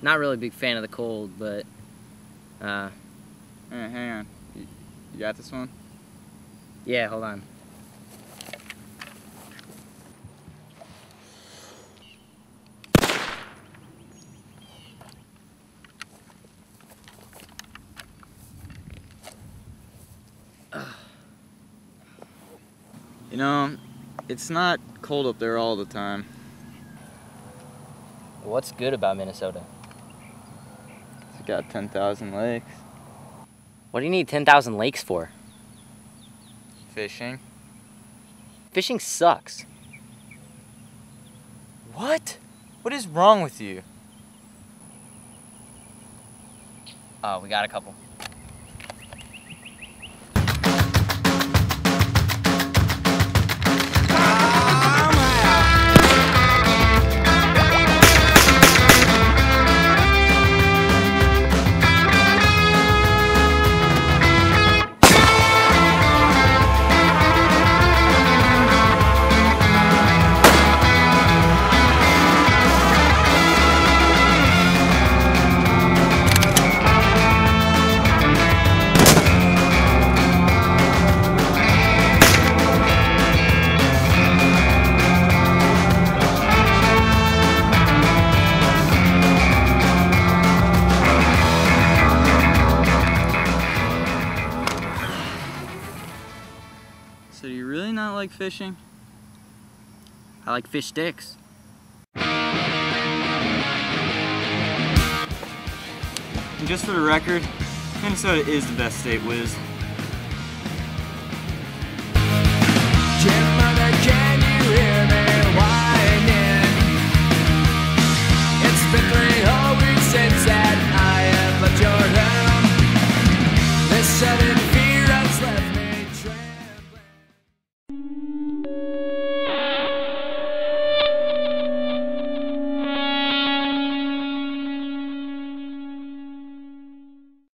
Not really a big fan of the cold, but uh, Hey, hang on. You, you got this one? yeah, hold on. You know, it's not cold up there all the time. What's good about Minnesota? It's got 10,000 lakes. What do you need 10,000 lakes for? Fishing. Fishing sucks. What? What is wrong with you? Oh, we got a couple. So do you really not like fishing? I like fish sticks. And just for the record, Minnesota is the best state, Wiz.